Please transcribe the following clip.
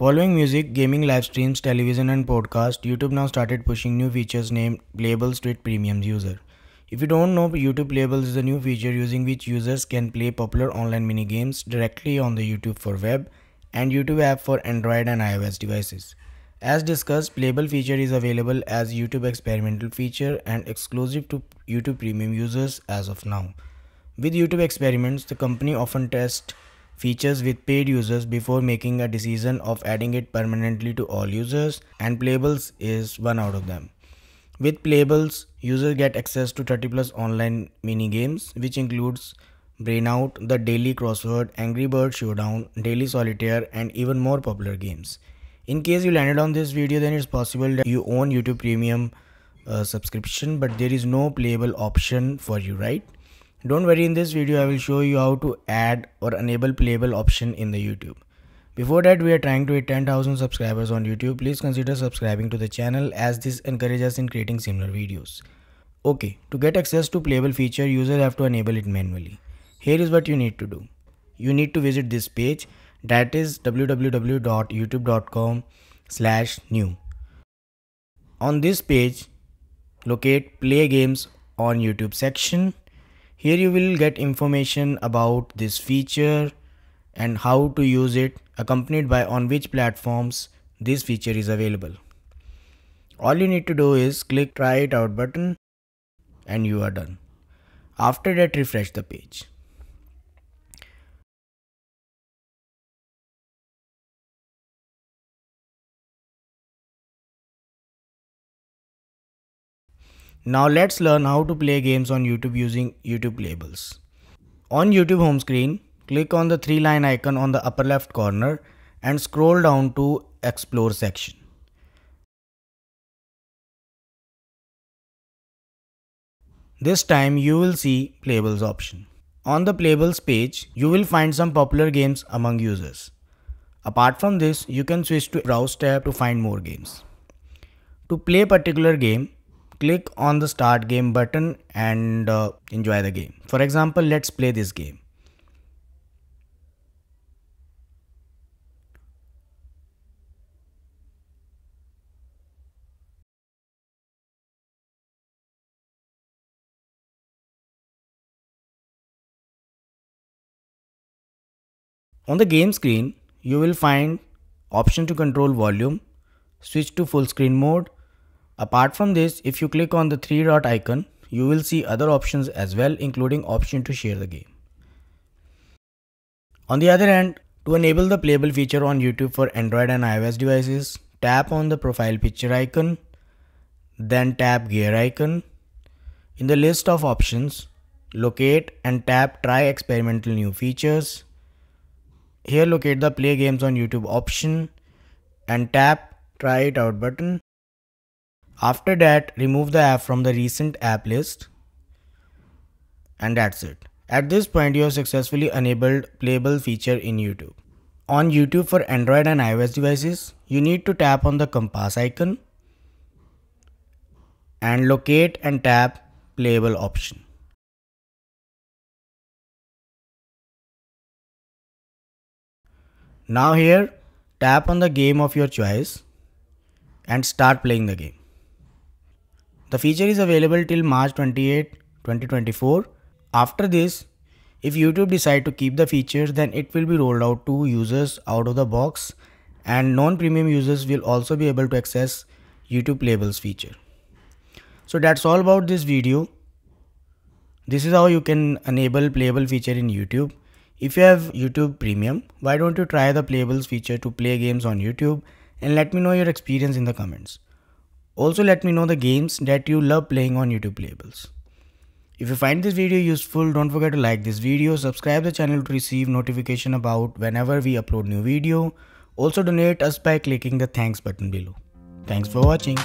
Following music, gaming live streams, television, and podcast, YouTube now started pushing new features named Playables to its premium user. If you don't know, YouTube Playables is a new feature using which users can play popular online mini games directly on the YouTube for web and YouTube app for Android and iOS devices. As discussed, Playable feature is available as YouTube experimental feature and exclusive to YouTube premium users as of now. With YouTube experiments, the company often tests features with paid users before making a decision of adding it permanently to all users and Playables is one out of them. With Playables, users get access to 30 plus online mini games which includes Brainout, the Daily Crossword, Angry Bird Showdown, Daily Solitaire and even more popular games. In case you landed on this video then it's possible that you own YouTube Premium uh, subscription but there is no playable option for you right? Don't worry in this video I will show you how to add or enable playable option in the YouTube. Before that we are trying to hit 10,000 subscribers on YouTube. Please consider subscribing to the channel as this encourages us in creating similar videos. Okay, to get access to playable feature users have to enable it manually. Here is what you need to do. You need to visit this page that is www.youtube.com slash new. On this page locate play games on YouTube section here you will get information about this feature and how to use it accompanied by on which platforms this feature is available. All you need to do is click try it out button and you are done. After that refresh the page. Now let's learn how to play games on YouTube using YouTube Playables. On YouTube home screen, click on the three line icon on the upper left corner and scroll down to explore section. This time you will see Playables option. On the Playables page, you will find some popular games among users. Apart from this, you can switch to browse tab to find more games. To play particular game, click on the start game button and uh, enjoy the game. For example, let's play this game. On the game screen, you will find option to control volume, switch to full screen mode, Apart from this, if you click on the three dot icon, you will see other options as well including option to share the game. On the other hand, to enable the playable feature on YouTube for Android and iOS devices, tap on the profile picture icon, then tap gear icon. In the list of options, locate and tap try experimental new features. Here locate the play games on YouTube option and tap try it out button after that, remove the app from the recent app list. And that's it. At this point, you have successfully enabled playable feature in YouTube. On YouTube for Android and iOS devices, you need to tap on the compass icon and locate and tap playable option. Now here, tap on the game of your choice and start playing the game. The feature is available till March 28, 2024. After this, if YouTube decide to keep the feature, then it will be rolled out to users out of the box and non-premium users will also be able to access YouTube Playables feature. So that's all about this video. This is how you can enable playable feature in YouTube. If you have YouTube Premium, why don't you try the Playables feature to play games on YouTube and let me know your experience in the comments. Also let me know the games that you love playing on YouTube Playables. If you find this video useful, don't forget to like this video, subscribe the channel to receive notification about whenever we upload new video. Also donate us by clicking the thanks button below. Thanks for watching.